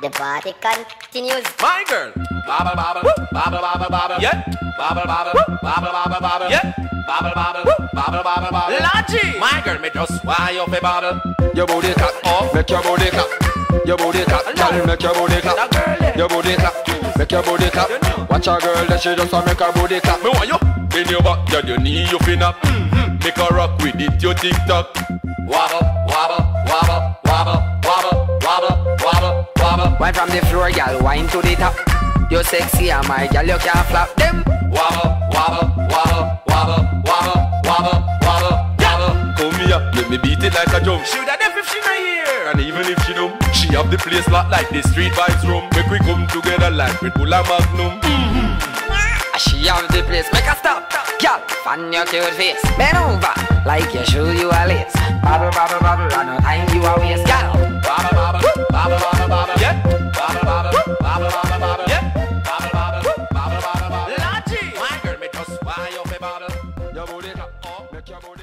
The party continues. My girl. Bobble, bobble, bobble, bobble, bobble. Yeah. Bobble, bobble, bobble, bobble, bobble. Yeah. Bobble, bobble, bobble, bobble, bobble. Lodgy. My girl, me just why you fi bobble. Your booty clap, Oh. make your booty clap. Your booty clap, girl, make your booty clap. girl there. Your booty clap, make your booty clap. Watch a girl that she just a make her booty clap. Me want you bend your back, yeah, your knee you fin up. Mm-hmm. Make her rock with it, your tick tock. Wobble, wobble, wobble, Wine from the floor, gal, wine to the top. You sexy and my gal, you can't flap them. wobble, wobble, wobble, wobble, wobble, wobble, wobble, wobble. Come here, let me beat it like a drum. Shoot that if she not here, and even if she don't, she have the place locked like the street vibes room. Make we come together like Red Bull and Magnum. Ah, She have the place, make her stop. Gal, fan your cute face. Bend over, like your shoe you a lace. Bubble, bubble, bubble, and no time Your booty top up, make your booty